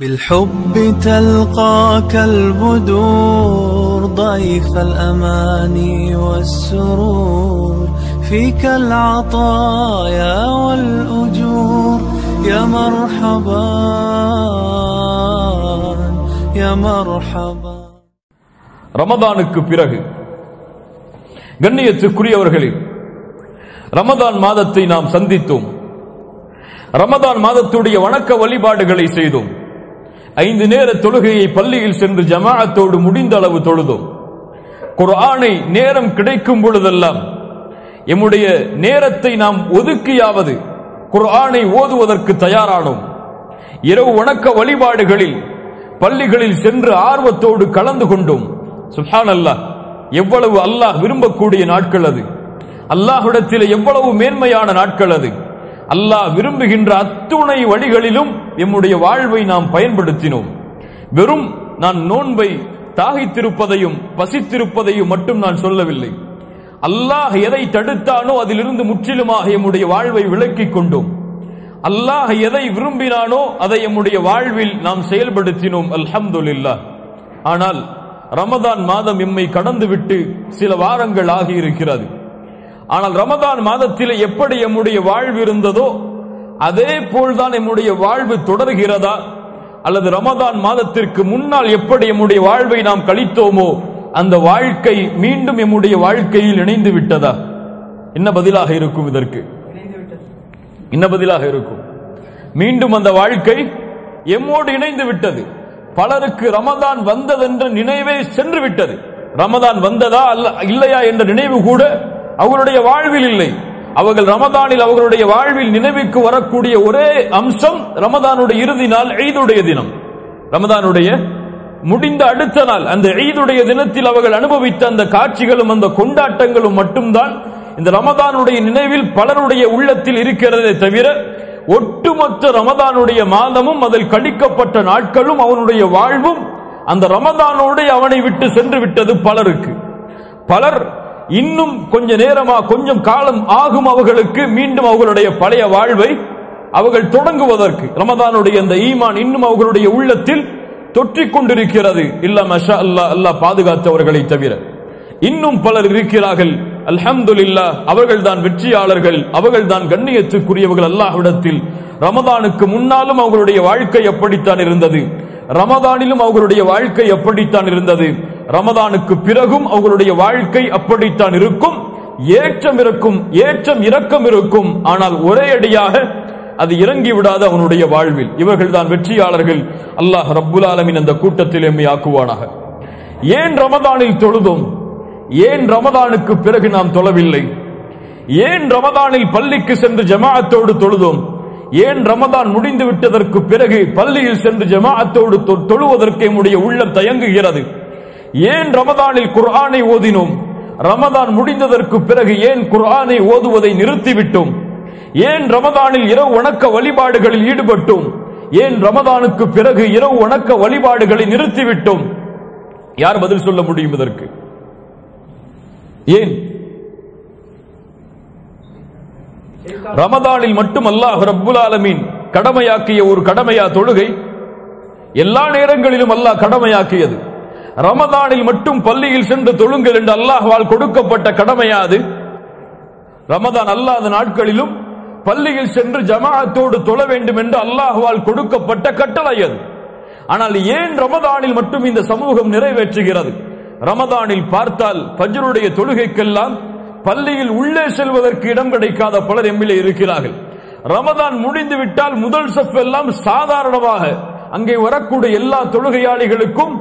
بالحب تلقاك البدور ضيف الأماني والسرور فيك العطايا والأجور يا مرحبا يا مرحبا ரமதானுக்கு பிறகு கண்ணியத்துக்குரியவர்களே ரமதான் மாதத்தை நாம் சந்தித்தோம் ரமதான் மாதத்துடைய வணக்க வழிபாடுகளை செய்தோம் ஐந்து நேர தொழுகையை பள்ளியில் சென்று ஜமாஅத்தோடு முடிந்த அளவு தொழுதோம். குர்ஆனை நேரம் கிடைக்கும் பொழுதெல்லாம் எம்முடைய நேரத்தை நாம் ஒதுக்கியாவது குர்ஆனை ஓதுவதற்கு தயாரானோம். இரவு வணக்க வழிபாடுகளில் பள்ளிகளில் சென்று ஆர்வத்தோடு கலந்து கொண்டோம். சுஹான் அல்லாஹ் எவ்வளவு அல்லாஹ் விரும்பக்கூடிய நாட்கள் அது. அல்லாஹ்விடத்தில் எவ்வளவு மேன்மையான நாட்கள் அது. அல்லாஹ் விரும்புகின்ற அத்துணை வழிகளிலும் எம்முடைய வாழ்வை நாம் பயன்படுத்தினோம். வெறும் நான் நோன்பை தாகித்திருப்பதையும் பசித்திருப்பதையும் மட்டும் நான் சொல்லவில்லை. அல்லாஹ் எதை தடுத்தானோ அதிலிருந்து முற்றிலுமாக எம்முடைய வாழ்வை விலக்கிக் கொண்டோம். அல்லாஹ் எதை விரும்பினானோ அதை எம்முடைய வாழ்வில் நாம் செயல்படுத்தினோம் அல்ஹம்துலில்லாஹ். ஆனால் ரமதான் மாதம் எம்மை கடந்துவிட்டு சில வாரங்கள் ஆகியிருக்கிறது. ஆனால் ரமதான் மாதத்தில் எப்படி எம்முடைய வாழ்வு இருந்ததோ அதே போல்தான் எம்முடைய வாழ்வு தொடர்கிறதா? அல்லது ரமதான் மாதத்திற்கு முன்னால் எப்படி எம்முடைய வாழ்வை நாம் கழித்தோமோ அந்த வாழ்க்கை மீண்டும் எம்முடைய வாழ்க்கையில் இணைந்து விட்டதா? என்ன பதிலாக இருக்கும் இதற்கு? என்ன பதிலாக இருக்கும்? மீண்டும் அந்த வாழ்க்கை எம்மோடு இணைந்து விட்டது. பலருக்கு ரமதான் வந்ததென்ற நினைவே சென்று விட்டது. ரமதான் வந்ததா அல்ல இல்லையா என்ற நினைவு கூட அவர்களுடைய வாழ்வில் இல்லை. அவர்கள் ரமதானில் அவர்களுடைய வாழ்வில் நினைவுக்கு வரக்கூடிய ஒரே அம்சம் ரமதானுடைய இறுதி நாள் ஈதுடைய தினம். ரமதானுடைய முடிந்த அடுத்த நாள் அந்த ஈதுடைய தினத்தில் அவர்கள் அனுபவித்த அந்த காட்சிகளும் அந்த கொண்டாட்டங்களும் மட்டும்தான் இந்த ரமதானுடைய நினைவில் பலருடைய உள்ளத்தில் இருக்கிறதே தவிர ஒட்டுமொத்த ரமதானுடைய மாதமும் அதில் கழிக்கப்பட்ட நாட்களும் அவனுடைய வாழ்வும் அந்த ரமதானோடு அவனை விட்டு சென்று விட்டது பலருக்கு. பலர் இன்னும் கொஞ்ச நேரமா கொஞ்சம் காலம் ஆகும் அவர்களுக்கு மீண்டும் அவர்களுடைய பழைய வாழ்வை அவர்கள் தொடங்குவதற்கு. ரமதானுடைய அந்த ஈமான் இன்னும் அவர்களுடைய உள்ளத்தில் தொற்றிக் கொண்டிருக்கிறது. இல்ல மஷா அல்லா அல்லாஹ் பாதுகாத்தவர்களை தவிர. இன்னும் பலர் இருக்கிறார்கள். அல்ஹம்துலில்லா அவர்கள் தான் வெற்றியாளர்கள் அவர்கள் தான் கண்ணியத்துக்குரியவர்கள் அல்லாஹ்விடத்தில். ரமதானுக்கு முன்னாலும் அவர்களுடைய வாழ்க்கை எப்படித்தான் இருந்தது. ரமதானிலும் அவர்களுடைய வாழ்க்கை எப்படித்தான் இருந்தது. ரமதானுக்கு பிறகும் அவர்களுடைய வாழ்க்கை அப்படித்தான் இருக்கும். ஏற்றம் இருக்கும் ஏற்றம் இரக்கம் இருக்கும். ஆனால் ஒரே அடியாக அது இறங்கி விடாத அவனுடைய வாழ்வில். இவர்கள் தான் வெற்றியாளர்கள். அல்லாஹ் ரப்புல் ஆலமின் அந்த கூட்டத்தில் எம்மை ஆக்குவானாக. ஏன் ரமதானில் தொழுதும்? ஏன் ரமதானுக்கு பிறகு நாம் தொழவில்லை? ஏன் ரமதானில் பள்ளிக்கு சென்று ஜமாஅத்தோடு தொழுதும்? ஏன் ரமதான் முடிந்து விட்டதற்கு பிறகு பள்ளியில் சென்று ஜமாஅத்தோடு தொ- தொழுவதற்கு நம்முடைய உள்ளம் தயங்குகிறது? ஏன் ரமதானில் குர்ஆனை ஓதினோம்? ரமதான் முடிந்ததற்கு பிறகு ஏன் குர்ஆனை ஓதுவதை நிறுத்திவிட்டோம்? ஏன் ரமதானில் இரவு வணக்க வழிபாடுகளில் ஈடுபட்டோம்? ஏன் ரமதானுக்கு பிறகு இரவு வணக்க வழிபாடுகளை நிறுத்திவிட்டோம்? யார் பதில் சொல்ல முடியும் இதற்கு? ஏன்? ரமதானில் மட்டும் அல்லாஹ் ரப்புல் ஆலமீன் கடமையாக்கிய ஒரு கடமையா தொழுகை? எல்லா நேரங்களிலும் அல்லாஹ் கடமையாக்கியது. ரமதானில் மட்டும் பள்ளியில் சென்று தொழுங்கள் என்று அல்லாஹ்வால் கொடுக்கப்பட்ட கடமையாது. ரமதான் அல்லாத நாட்களிலும் பள்ளியில் சென்று ஜமாஅத்தோடு தொழ வேண்டும் என்று அல்லாஹ்வால் கொடுக்கப்பட்ட கட்டளை அது. ஆனால் ஏன் ரமதானில் மட்டும் இந்த சமூகம் நிறைவேற்றுகிறது? ரமதானில் பார்த்தால் பஜருடைய தொழுகைக்கெல்லாம் பள்ளியில் உள்ளே செல்வதற்கு இடம் கிடைக்காத பலர் எம்மிலே இருக்கிறார்கள். ரமதான் முடிந்து விட்டால் முதல் சப் எல்லாம் சாதாரணமாக அங்கே வரக்கூடிய எல்லா தொழுகையாளிகளுக்கும்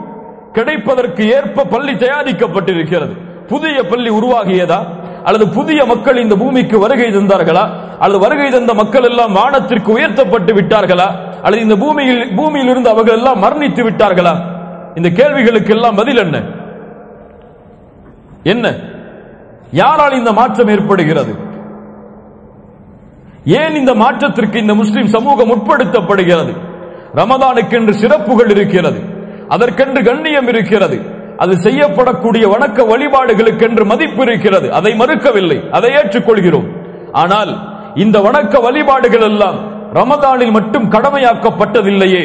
கிடைப்பதற்கு ஏற்ப பள்ளி தயாரிக்கப்பட்டிருக்கிறது. புதிய பள்ளி உருவாகியதா? அல்லது புதிய மக்கள் இந்த பூமிக்கு வருகை தந்தார்களா? அல்லது வருகை தந்த மக்கள் எல்லாம் வானத்திற்கு உயர்த்தப்பட்டு விட்டார்களா? அல்லது இந்த பூமியில் பூமியில் இருந்து அவர்கள் எல்லாம் மரணித்து விட்டார்களா? இந்த கேள்விகளுக்கு எல்லாம் பதில் என்ன? என்ன? யாரால் இந்த மாற்றம் ஏற்படுகிறது? ஏன் இந்த மாற்றத்திற்கு இந்த முஸ்லிம் சமூகம் உட்படுத்தப்படுகிறது? ரமதானுக்கென்று சிறப்புகள் இருக்கிறது. அதற்கென்று கண்ணியம் இருக்கிறது. அது செய்யப்படக்கூடிய வணக்க வழிபாடுகளுக்கென்று மதிப்பு இருக்கிறது. அதை மறுக்கவில்லை. அதை ஏற்றுக்கொள்கிறோம். ஆனால் இந்த வணக்க வழிபாடுகள் எல்லாம் ரமதானில் மட்டும் கடமையாக்கப்பட்டதில்லையே.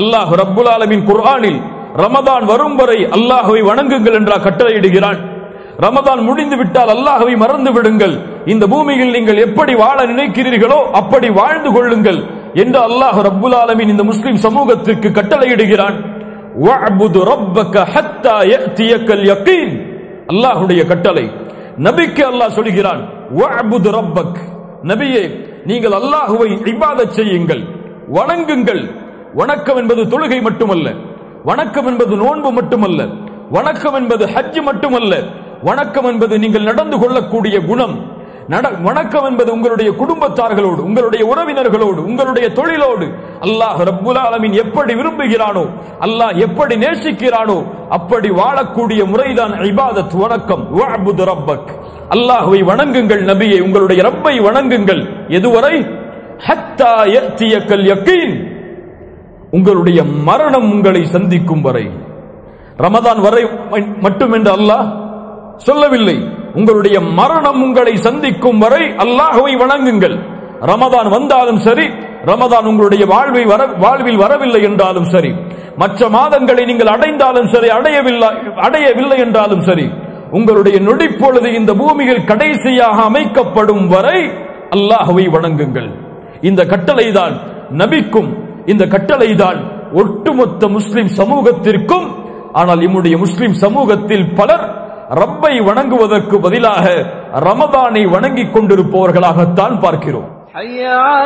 அல்லாஹ் ரப்புல் ஆலமின் குர்ஆனில் ரமதான் வரும் வரை அல்லாஹுவை வணங்குங்கள் என்றா கட்டளையிடுகிறான். ரமதான் முடிந்து விட்டால் அல்லாஹுவை மறந்து விடுங்கள். இந்த பூமியில் நீங்கள் எப்படி வாழ நினைக்கிறீர்களோ அப்படி வாழ்ந்து கொள்ளுங்கள் என்று அல்லாஹ் ரப்புல் ஆலமின் இந்த முஸ்லிம் சமூகத்திற்கு கட்டளையிடுகிறான். வஅபுது ரப்பக ஹத்தா யஅதியக்கல் யகீன். அல்லாஹ்வுடைய கட்டளை. நபிக்கு அல்லாஹ் சொல்கிறான் வஅபுது ரப்பக். நபியே நீங்கள் அல்லாஹ்வை இபாதத் செய்யுங்கள் வணங்குங்கள். வணக்கம் என்பது தொழுகை மட்டுமல்ல வணக்கம் என்பது நோன்பு மட்டுமல்ல வணக்கம் என்பது ஹஜ் மட்டுமல்ல வணக்கம் என்பது நீங்கள் நடந்து கொள்ளக்கூடிய குணம். வணக்கம் என்பது உங்களுடைய குடும்பத்தார்களோடு உங்களுடைய உறவினர்களோடு உங்களுடைய தொழிலோடு. அல்லாஹ் ரப்புல் ஆலமின் எப்படி விரும்புகிறானோ அல்லாஹ் எப்படி நேசிக்கிறானோ அப்படி வாழக்கூடிய முறைதான் இபாதத் வணக்கம். வஅபுது ரப்பக். அல்லாஹ்வை வணங்குங்கள் நபியை உங்களுடைய ரப்பை வணங்குங்கள். எதுவரை? ஹத்தா யஅதியக்கல் யக்கீன் உங்களுடைய மரணம் உங்களை சந்திக்கும் வரை. ரமதான் வரை மட்டும் என்று அல்லாஹ் சொல்லவில்லை. உங்களுடைய மரணம் உங்களை சந்திக்கும் வரை அல்லாஹுவை வணங்குங்கள். ரமதான் வந்தாலும் சரி ரமதான் உங்களுடைய வாழ்வை வர வாழ்வில் வரவில்லை என்றாலும் சரி மற்ற மாதங்களை நீங்கள் அடைந்தாலும் சரி அடையவில்லை அடையவில்லை என்றாலும் சரி உங்களுடைய நொடிப்பொழுது இந்த பூமியில் கடைசியாக அமைக்கப்படும் வரை அல்லாஹுவை வணங்குங்கள். இந்த கட்டளைதான் நபிக்கும் இந்த கட்டளைதான் ஒட்டுமொத்த முஸ்லிம் சமூகத்திற்கும் ஆனால் இம்முடைய முஸ்லிம் சமூகத்தில் பலர் ரப்பை வணங்குவதற்கு பதிலாக ரமதானை வணங்கிக் கொண்டிருப்பவர்களாகத்தான் பார்க்கிறோம். ஐயா